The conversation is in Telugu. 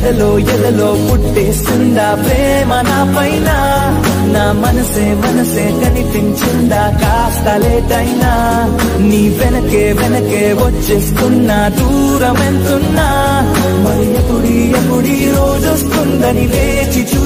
ఎదలో ఎదలో పుట్టేస్తుందా? ప్రేమ నా పైన నా మనసే మనసే కనిపించిందా? కాస్త లేటైనా నీ వెనకే వెనకే వచ్చేస్తున్నా. దూరం ఎంతున్నా మరి ఎప్పుడు ఎప్పుడీ రోజొస్తుందని వేచి చూ